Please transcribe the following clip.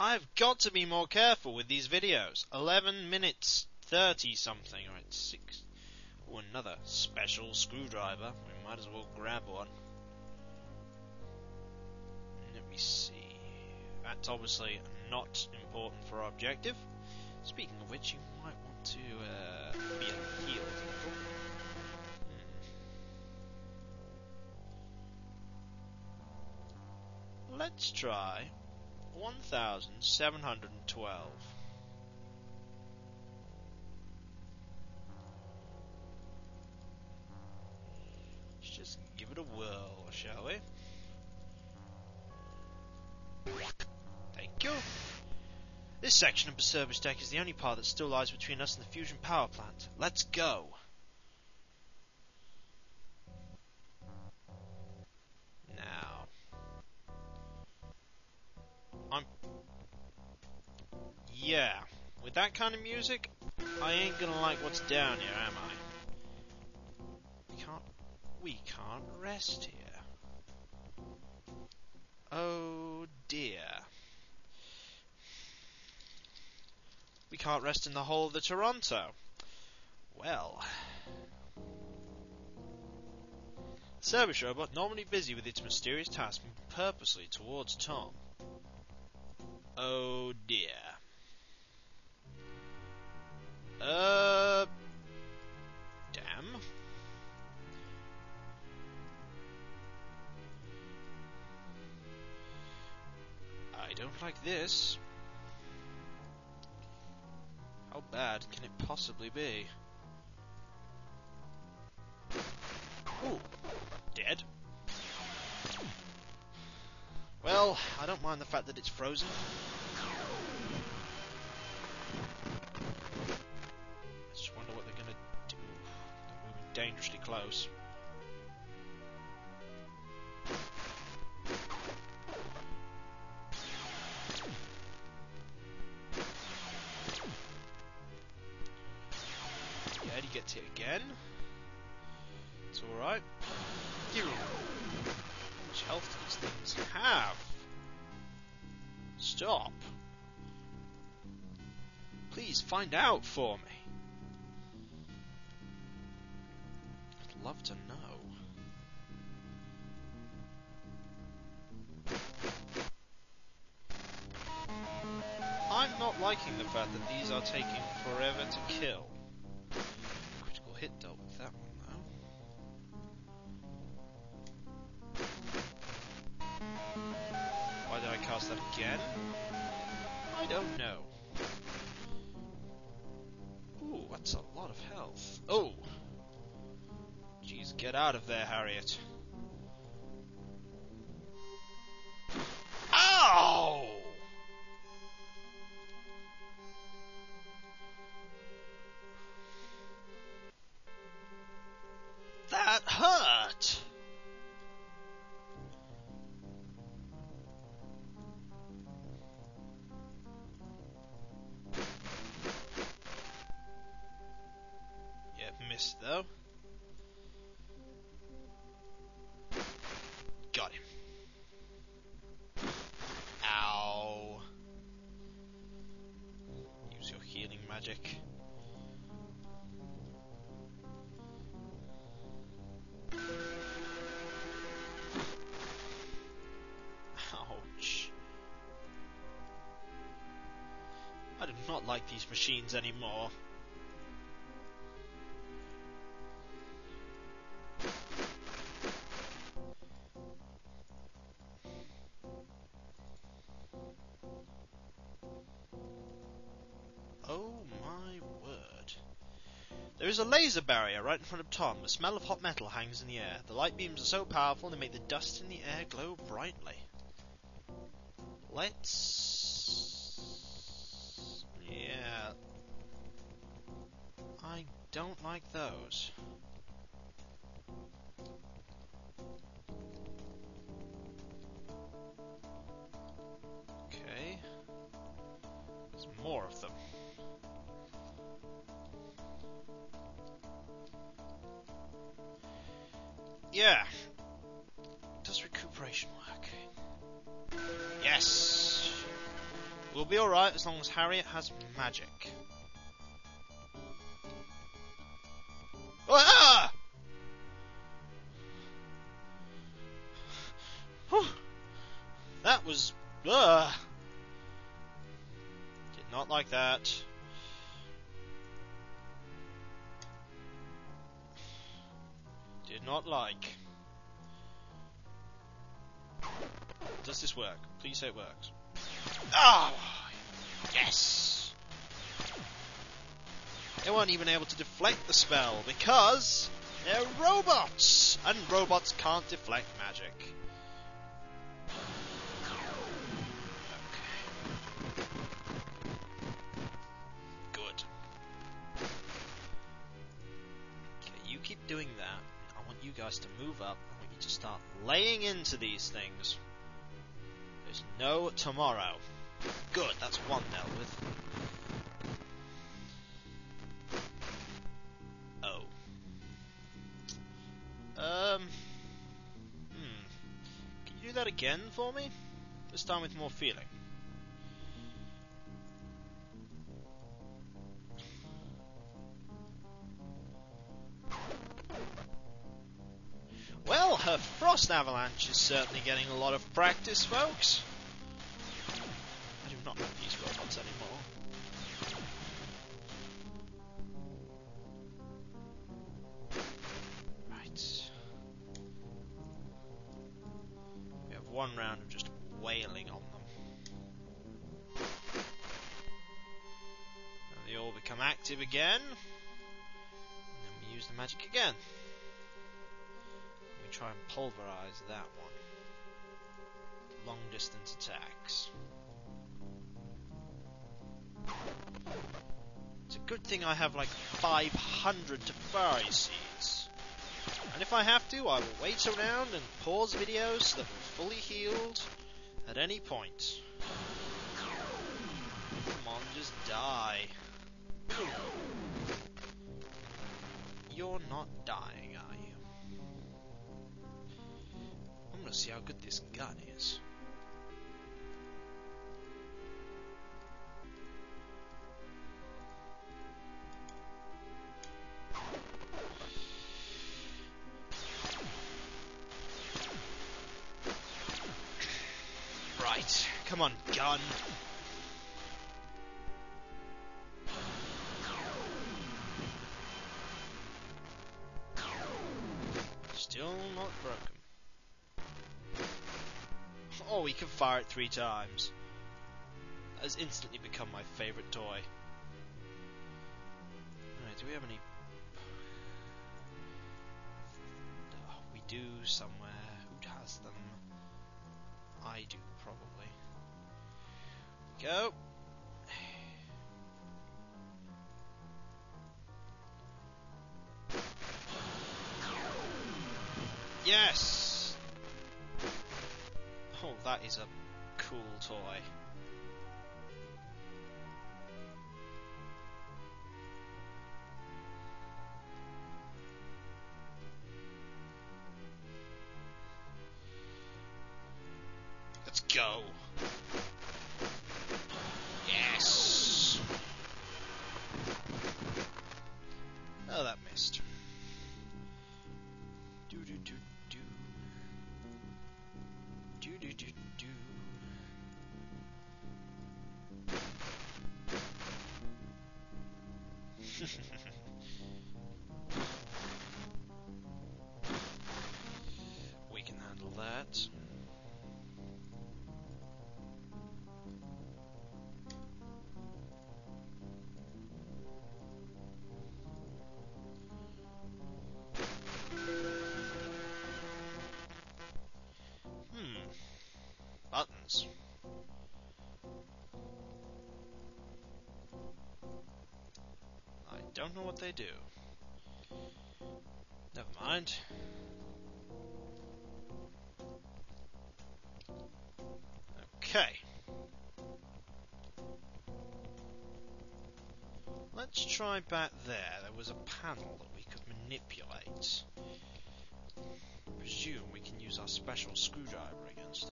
I've got to be more careful with these videos. 11 minutes 30 something, or it's 6. Oh, another special screwdriver. We might as well grab one. Let me see. That's obviously not important for our objective. Speaking of which, you might want to uh, be healed. Hmm. Let's try 1712. Let's just give it a whirl, shall we? Thank you. This section of the service deck is the only part that still lies between us and the fusion power plant. Let's go. Yeah. With that kind of music, I ain't gonna like what's down here, am I? We can't... We can't rest here. Oh dear. We can't rest in the hull of the Toronto. Well. The Service robot normally busy with its mysterious task moving purposely towards Tom. Oh dear. Like this. How bad can it possibly be? Ooh, dead. Well, I don't mind the fact that it's frozen. I just wonder what they're gonna do. They're moving dangerously close. Hit again. It's alright. How much health these things have? Stop. Please find out for me. I'd love to know. I'm not liking the fact that these are taking forever to kill. Hit dealt with that one though. Why did I cast that again? I don't know. Ooh, that's a lot of health. Oh! Jeez, get out of there, Harriet. Magic. Ouch. I do not like these machines anymore. There is a laser barrier right in front of Tom. The smell of hot metal hangs in the air. The light beams are so powerful they make the dust in the air glow brightly. Let's. Yeah. I don't like those. Yeah. Does recuperation work? Yes! We'll be alright as long as Harriet has magic. Ah! Whew. That was. Uh, did not like that. Did not like. Does this work? Please say it works. Oh! Yes! They weren't even able to deflect the spell because they're robots! And robots can't deflect magic. Guys to move up. Want you to start laying into these things. There's no tomorrow. Good, that's one dealt with. Oh. Um. Hmm. Can you do that again for me? This time with more feeling. Well, her Frost Avalanche is certainly getting a lot of practice, folks. I do not have these robots anymore. Right. We have one round of just wailing on them. And they all become active again. And then we use the magic again. Try and pulverize that one. Long distance attacks. It's a good thing I have like 500 Teferi seeds. And if I have to, I will wait around and pause videos so that we're fully healed at any point. Come on, just die. You're not dying, are you? I'm gonna see how good this gun is. Right, come on, gun. Can fire it three times. Has instantly become my favourite toy. Do we have any... Oh, we do somewhere. Who has them? I do, probably. Go. Yes! Oh, that is a cool toy. Let's go. Yes. Oh, that missed. Ha ha ha. They do. Never mind. Okay. Let's try back there. There was a panel that we could manipulate. presume we can use our special screwdriver